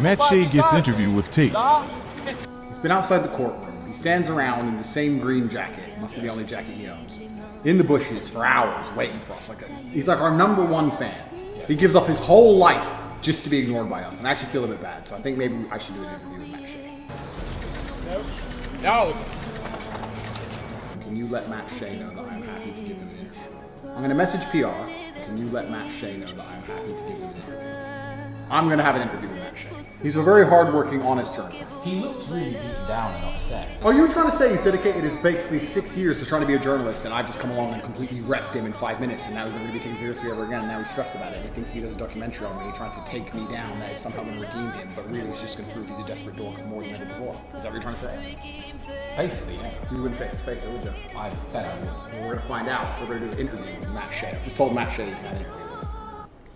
Matt Shea gets interviewed with Tate. He's been outside the courtroom. He stands around in the same green jacket, must be the only jacket he owns, in the bushes for hours waiting for us. Like a, he's like our number one fan. He gives up his whole life just to be ignored by us, and I actually feel a bit bad. So I think maybe I should do an interview with Matt Shea. No. Can you let Matt Shea know that I'm happy to give him an interview? I'm going to message PR. Can you let Matt Shea know that I'm happy to give him an interview? I'm going to have an interview with Matt Shea. He's a very hardworking, honest journalist. He looks really beaten down and upset. Oh, you were trying to say he's dedicated his basically six years to trying to be a journalist, and I've just come along and completely wrecked him in five minutes, and now he's never going to be taken seriously ever again. And now he's stressed about it. He thinks if he does a documentary on me, he's trying to take me down, that is somehow going to redeem him, but really it's just going to prove he's a desperate dork more than ever before. Is that what you're trying to say? Basically, yeah. You wouldn't say it to his face, would you? I bet I would. Well, we're going to find out. So we're going to do an interview with Matt Shea. Just told Matt Shea